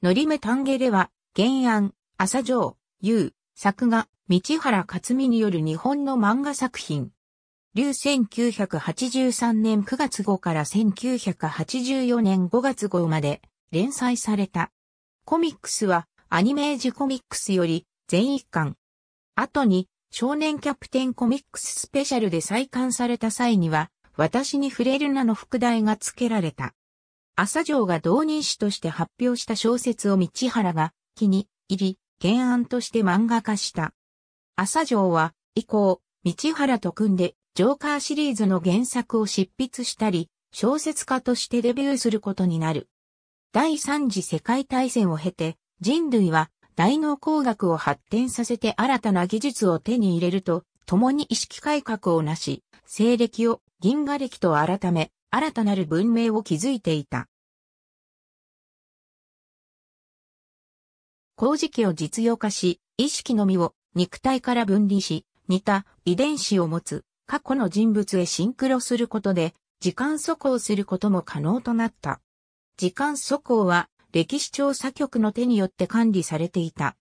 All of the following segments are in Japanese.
のりめ丹下では、原案、朝城、優、作画、道原克美による日本の漫画作品。流1983年9月号から1984年5月号まで連載された。コミックスはアニメージコミックスより全一巻。後に少年キャプテンコミックススペシャルで再刊された際には私に触れる名の副題が付けられた。朝城が同人誌として発表した小説を道原が気に入り、原案として漫画化した。朝城は以降、道原と組んでジョーカーシリーズの原作を執筆したり、小説家としてデビューすることになる。第三次世界大戦を経て、人類は大脳工学を発展させて新たな技術を手に入れると、共に意識改革をなし、西暦を銀河暦と改め、新たなる文明を築いていた。工事機を実用化し、意識のみを肉体から分離し、似た遺伝子を持つ過去の人物へシンクロすることで、時間速行することも可能となった。時間速行は歴史調査局の手によって管理されていた。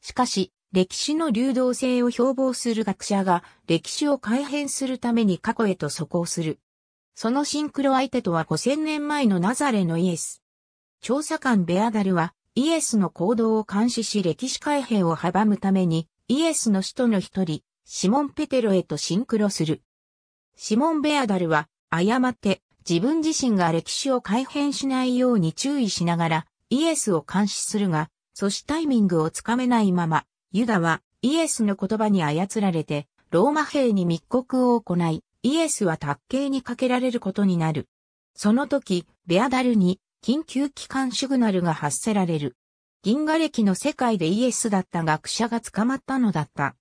しかし、歴史の流動性を標榜する学者が歴史を改変するために過去へと速行する。そのシンクロ相手とは5000年前のナザレのイエス。調査官ベアダルはイエスの行動を監視し歴史改変を阻むためにイエスの使徒の一人、シモン・ペテロへとシンクロする。シモン・ベアダルは、誤って自分自身が歴史を改変しないように注意しながらイエスを監視するが、阻止タイミングをつかめないまま、ユダはイエスの言葉に操られて、ローマ兵に密告を行い、イエスは卓形にかけられることになる。その時、ベアダルに緊急機関シグナルが発せられる。銀河歴の世界でイエスだった学者が捕まったのだった。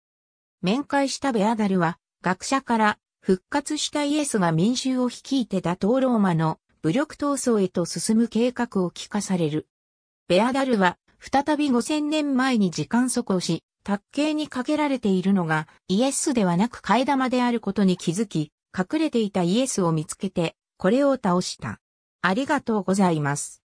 面会したベアダルは、学者から復活したイエスが民衆を率いて打倒ローマの武力闘争へと進む計画を聞かされる。ベアダルは再び5000年前に時間速行し、卓形にかけられているのがイエスではなく替え玉であることに気づき、隠れていたイエスを見つけて、これを倒した。ありがとうございます。